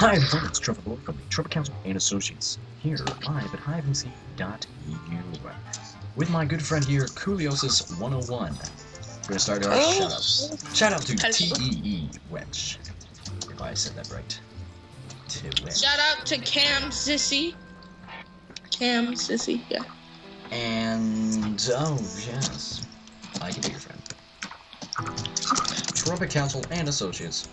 Hi, everyone, it's Trevor Lloyd from the Trumpet Council and Associates, here live at hiveandseek.eu with my good friend here, Cooliosis101. We're gonna start our Oh. shout outs. Shout out to. TEE Wench. If I said that right. Shout out to Cam Sissy. Cam Sissy, yeah. And, oh, yes. I can be your friend. Trumpet Council and Associates.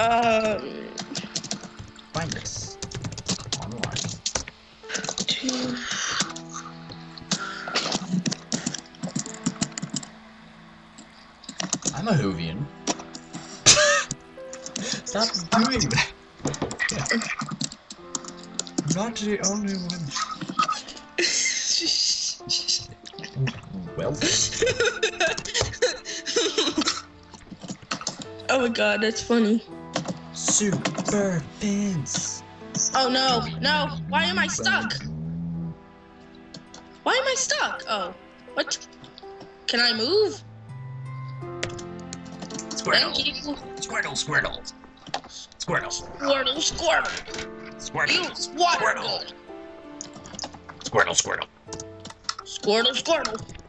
Um, Find us online. two. I'm a Hoovian. Stop doing that. Yeah. Not the only one. Well, oh my god, that's funny. Super Vince. Oh no, no, why am I stuck? Why am I stuck? Oh, what? Can I move? Squirtle. Thank you. Squirtle, Squirtle. Squirtle. Squirtle, squirtle. Squirtle. Use. Squirtle, Squirtle. Squirtle, squirtle. Squirtle.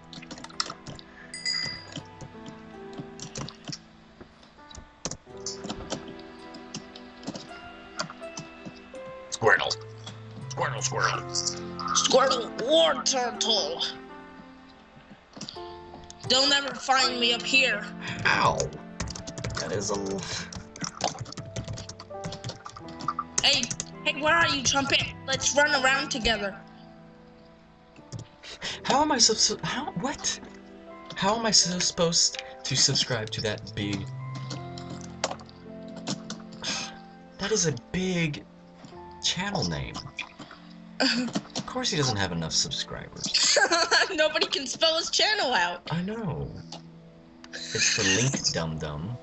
Squirtle, Squirtle. Squirtle, war turtle. They'll never find me up here. Ow. That is a. Hey, hey, where are you, Trumpet? Let's run around together. How am I supposed? How what? How am I supposed to subscribe to that big? That is a big channel name. Of course, he doesn't have enough subscribers. Nobody can spell his channel out. I know. It's the link, dum dum.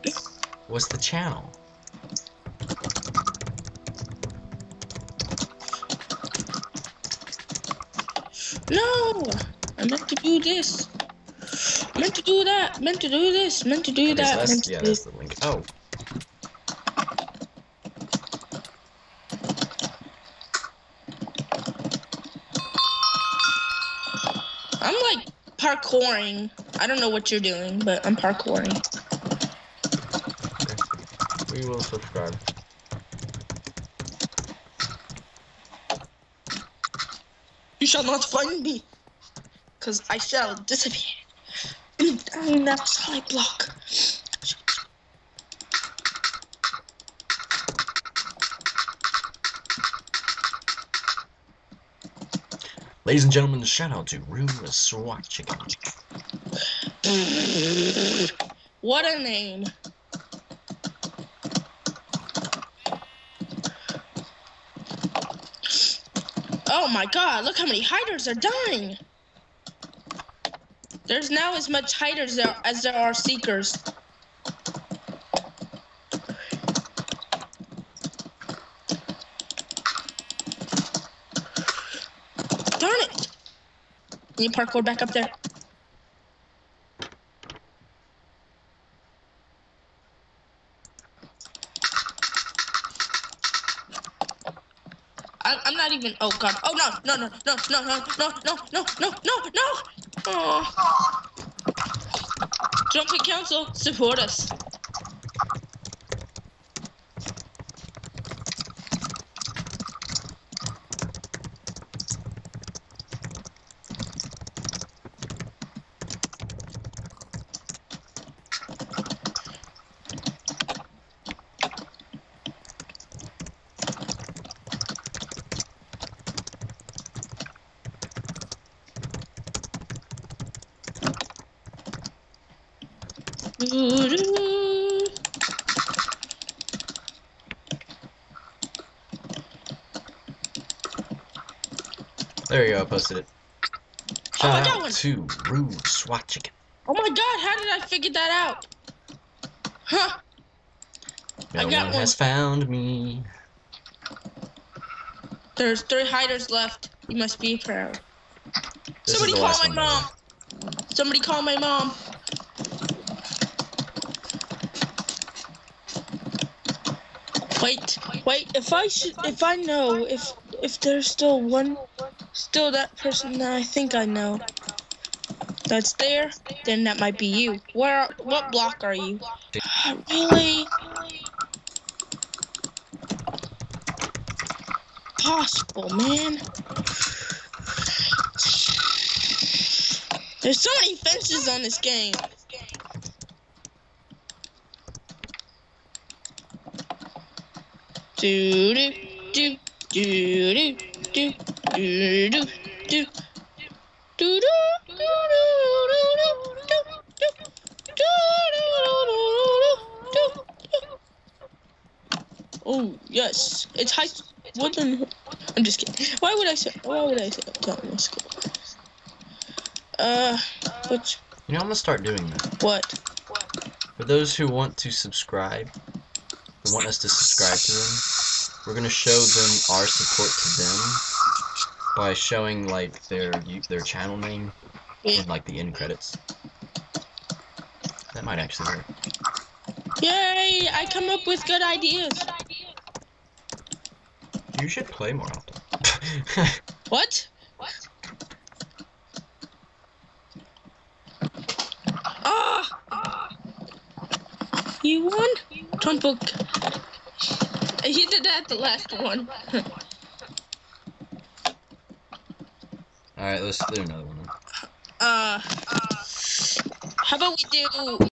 What's the channel? No, I meant to do this. Meant to do that. Meant to do this. Meant to do that. Meant to yeah, do... that's the link. Oh, I'm like parkouring. I don't know what you're doing, but I'm parkouring. okay. We will subscribe. You shall not find me, cause I shall disappear. Down that solid block. Ladies and gentlemen, shout out to Rue Swat Chicken. What a name. Oh my god, look how many hiders are dying. There's now as much hiders there as there are seekers. Darn it! Can you parkour back up there? I'm not even. Oh god. Oh no no no no no no no no no no no no. Oh. Jumping Council, support us. There you go, I posted it. Oh, I Shout got out one. to Rue Swat Chicken. Oh my god, how did I figure that out? Huh? No I got one one. has found me. There's three hiders left. You must be proud. This Somebody call my one, by the mom. Somebody call my mom. Wait, wait. If I should, if I know, if if there's still one, still that person that I think I know, that's there, then that might be you. Where? What block are you? Really? Possible, man. There's so many fences on this game. Do do do do do do do do do do do Oh yes, it's high. What the? I'm just kidding. Why would I say? Why would I say? Me school. Uh, which You know, I'm gonna start doing that. what? For those who want to subscribe, want us to subscribe to them, we're gonna show them our support to them by showing like their their channel name and like the end credits. That might actually work. Yay! I come up with good ideas. You should play more often. What? What? Ah! You won? Don't book. You did that the last one. Alright, let's do another one. then. Uh, how about we do